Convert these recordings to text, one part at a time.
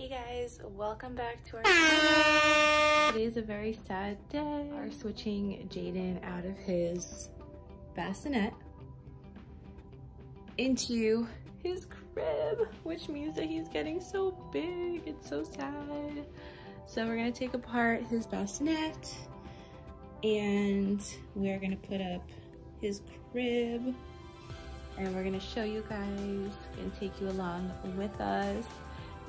Hey guys, welcome back to our channel. Today is a very sad day. We're switching Jayden out of his bassinet into his crib, which means that he's getting so big. It's so sad. So we're gonna take apart his bassinet and we're gonna put up his crib and we're gonna show you guys and take you along with us.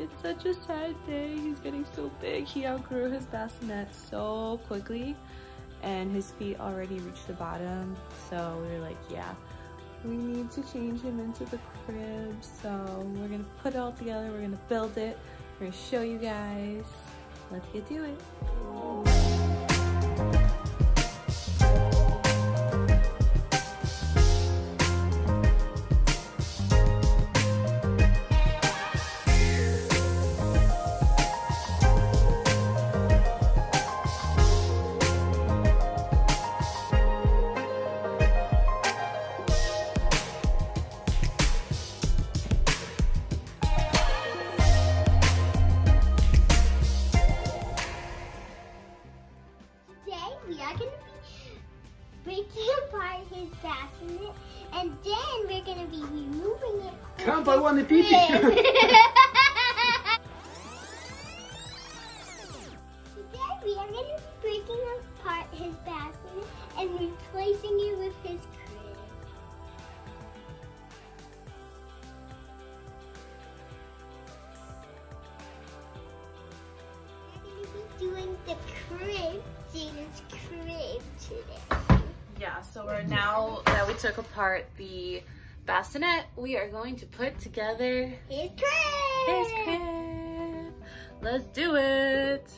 It's such a sad day. He's getting so big. He outgrew his bassinet so quickly and his feet already reached the bottom. So we were like, yeah, we need to change him into the crib. So we're gonna put it all together. We're gonna build it. We're gonna show you guys. Let's get to it. Breaking apart his bassinet and then we're going to be removing it. by his one, the pee-pee. Today we are to be breaking apart his bassinet and replacing it with his we took apart the bassinet, we are going to put together His crib! his crib. Let's do it.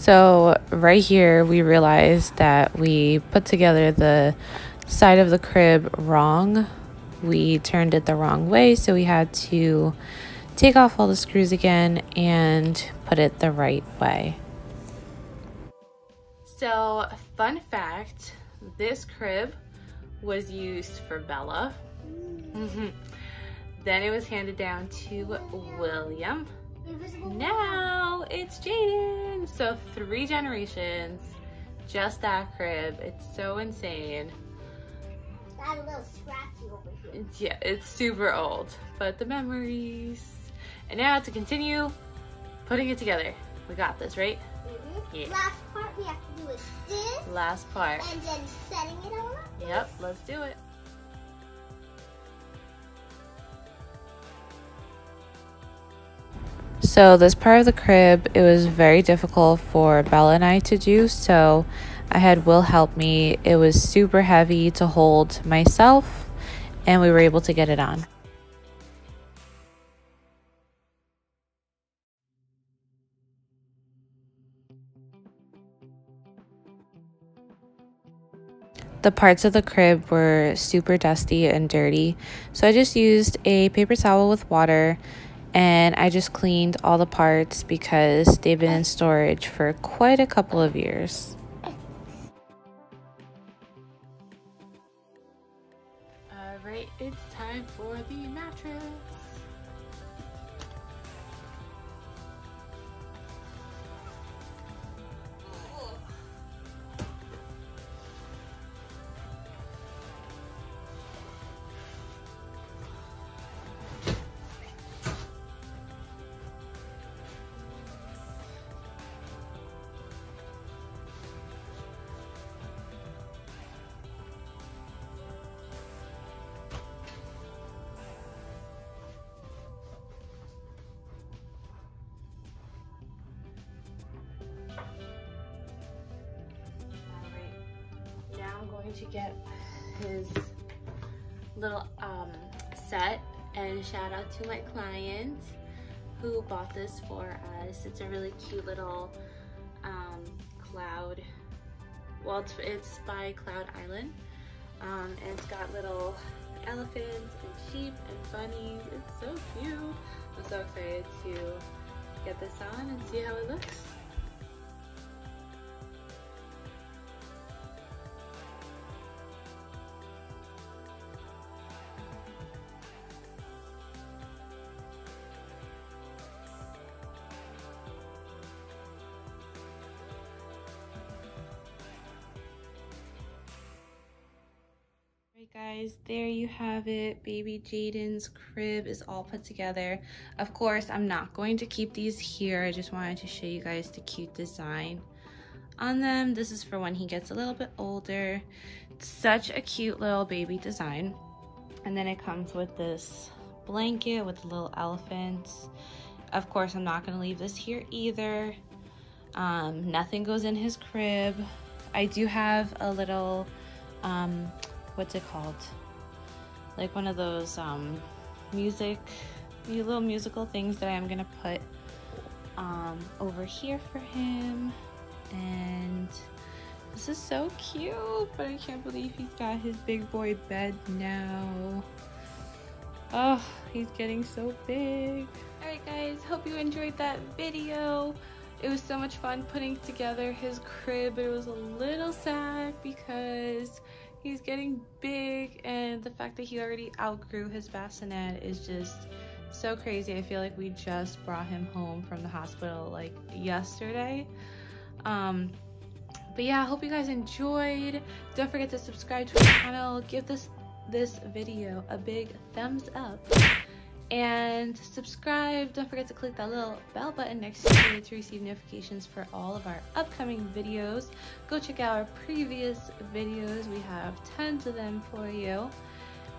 So right here, we realized that we put together the side of the crib wrong. We turned it the wrong way, so we had to take off all the screws again and put it the right way. So, fun fact, this crib was used for Bella. Mhm. Then it was handed down to William. Now it's Jayden. So three generations, just that crib. It's so insane. A little scratchy over here. Yeah, it's super old, but the memories. And now to continue putting it together. We got this, right? Mhm. Yeah. Last part we have to do is this, Last part. and then setting it all up. Yep, let's do it. So this part of the crib, it was very difficult for Bella and I to do. So I had Will help me. It was super heavy to hold myself, and we were able to get it on. The parts of the crib were super dusty and dirty, so I just used a paper towel with water and I just cleaned all the parts because they've been in storage for quite a couple of years. To get his little um, set And shout out to my client who bought this for us. It's a really cute little um, cloud. Well, it's, it's by Cloud Island. Um, and it's got little elephants and sheep and bunnies. It's so cute. I'm so excited to get this on and see how it looks. Guys, there you have it. Baby Jayden's crib is all put together. Of course, I'm not going to keep these here. I just wanted to show you guys the cute design on them. This is for when he gets a little bit older. such a cute little baby design. And then it comes with this blanket with little elephants. Of course, I'm not going to leave this here either. Um, nothing goes in his crib. I do have a little um, what's it called? Like one of those um, music, little musical things that I'm gonna put um, over here for him. And this is so cute, but I can't believe he's got his big boy bed now. Oh, he's getting so big. Alright guys, hope you enjoyed that video. It was so much fun putting together his crib, but it was a little sad because he's getting big and the fact that he already outgrew his bassinet is just so crazy. I feel like we just brought him home from the hospital like yesterday. Um, but yeah, I hope you guys enjoyed. Don't forget to subscribe to our channel. Give this this video a big thumbs up and subscribe. Don't forget to click that little bell button next to you to receive notifications for all of our upcoming videos. Go check out our previous videos. We have tons of them for you.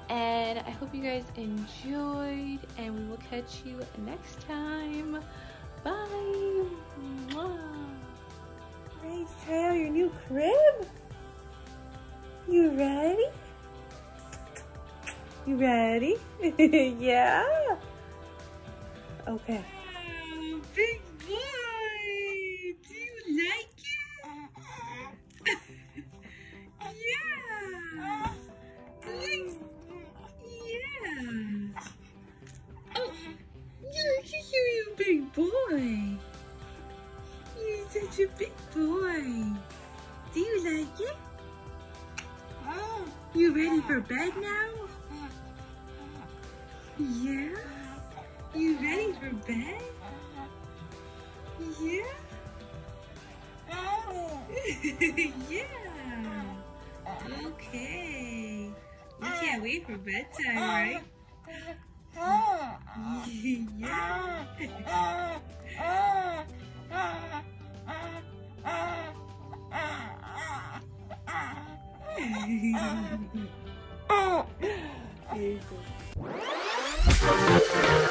And I hope you guys enjoyed and we will catch you next time. Bye. Mwah. To try out your new crib? You ready? You ready? yeah? Okay. Oh, big boy! Do you like it? yeah! Please. Yeah! Oh, look at you, you big boy! You're such a big boy! Do you like it? You ready for bed now? Yeah? You ready for bed? Yeah? yeah. Okay. You can't wait for bedtime, right? yeah.